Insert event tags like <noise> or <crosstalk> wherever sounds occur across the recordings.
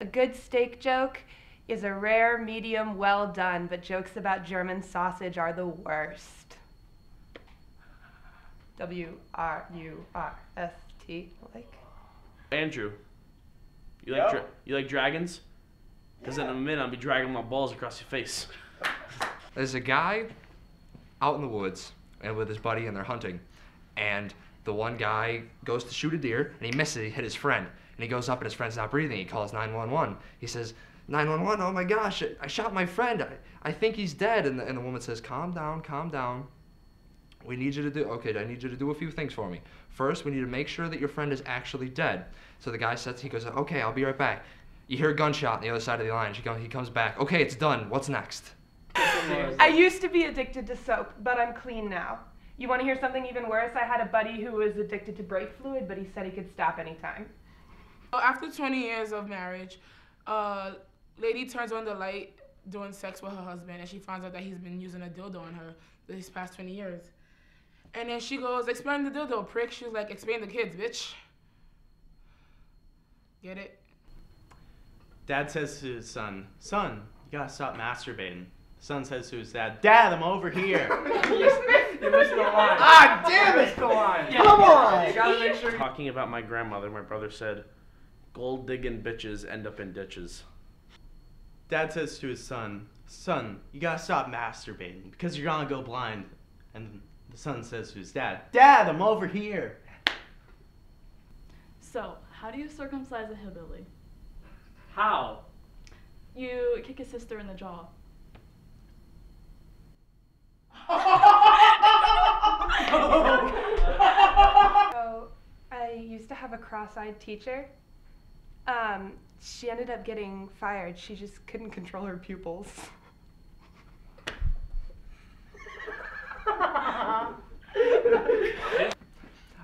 A good steak joke is a rare, medium, well done, but jokes about German sausage are the worst. W R U R S T, like. Andrew, you like Yo. dra- you like dragons? Because in a minute I'll be dragging my balls across your face. There's a guy out in the woods and with his buddy and they're hunting. And the one guy goes to shoot a deer and he misses, he hit his friend. And he goes up and his friend's not breathing. He calls 911. He says, 911, oh my gosh, I, I shot my friend. I, I think he's dead. And the, and the woman says, calm down, calm down. We need you to do, okay, I need you to do a few things for me. First, we need to make sure that your friend is actually dead. So the guy says, he goes, okay, I'll be right back. You hear a gunshot on the other side of the line. She go, he comes back. Okay, it's done. What's next? <laughs> I used to be addicted to soap, but I'm clean now. You want to hear something even worse? I had a buddy who was addicted to brake fluid, but he said he could stop anytime. So after 20 years of marriage, uh, lady turns on the light doing sex with her husband, and she finds out that he's been using a dildo on her these past 20 years. And then she goes, "Explain the dildo, prick." She's like, "Explain the kids, bitch." Get it? Dad says to his son, Son, you gotta stop masturbating. Son says to his dad, Dad, I'm over here. <laughs> <laughs> You missed the line. ah, damn it! the line. Come on! You gotta make sure you Talking about my grandmother, my brother said, "Gold digging bitches end up in ditches." Dad says to his son, Son, you gotta stop masturbating because you're gonna go blind. And the son says to his dad, Dad, I'm over here. So, how do you circumcise a hillbilly? how. You kick his sister in the jaw. So I used to have a cross-eyed teacher. Um, she ended up getting fired. She just couldn't control her pupils. <laughs>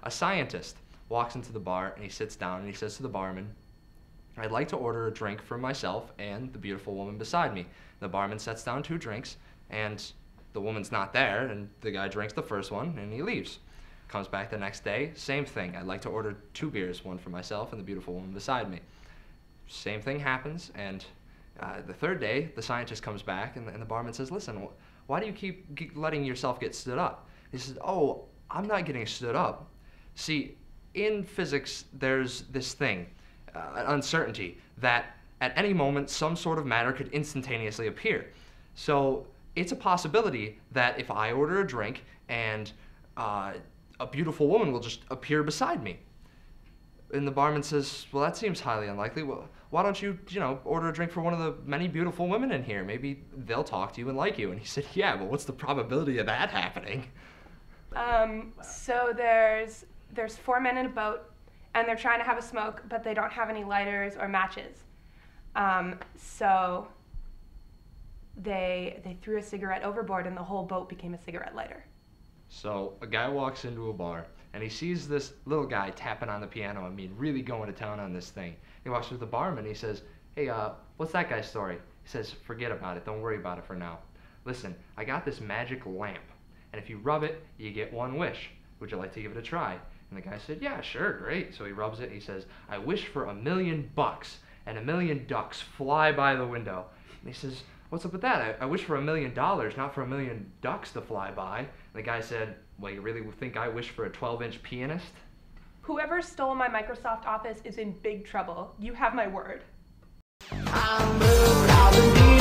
A scientist walks into the bar and he sits down and he says to the barman, I'd like to order a drink for myself and the beautiful woman beside me. The barman sets down two drinks and the woman's not there and the guy drinks the first one and he leaves. Comes back the next day, same thing. I'd like to order two beers, one for myself and the beautiful woman beside me. Same thing happens and uh, the third day, the scientist comes back and, and the barman says, Listen, why do you keep letting yourself get stood up? He says, Oh, I'm not getting stood up. See, in physics, there's this thing, uh, an uncertainty, that at any moment some sort of matter could instantaneously appear. So it's a possibility that if I order a drink and uh, a beautiful woman will just appear beside me. And the barman says, Well, that seems highly unlikely. Well, why don't you, you know, order a drink for one of the many beautiful women in here? Maybe they'll talk to you and like you. And he said, Yeah, but what's the probability of that happening? Um, so there's there's four men in a boat, and they're trying to have a smoke, but they don't have any lighters or matches. Um, so they they threw a cigarette overboard, and the whole boat became a cigarette lighter. So a guy walks into a bar and he sees this little guy tapping on the piano. I mean, really going to town on this thing. He walks with the barman. He says, "Hey, uh, what's that guy's story?" He says, "Forget about it. Don't worry about it for now. Listen, I got this magic lamp, and if you rub it, you get one wish. Would you like to give it a try?" And the guy said, "Yeah, sure, great." So he rubs it. He says, "I wish for a million bucks, and a million ducks fly by the window." And he says, What's up with that? I, I wish for a million dollars, not for a million ducks to fly by. And the guy said, Well, you really think I wish for a 12 inch pianist? Whoever stole my Microsoft Office is in big trouble. You have my word. I'm moving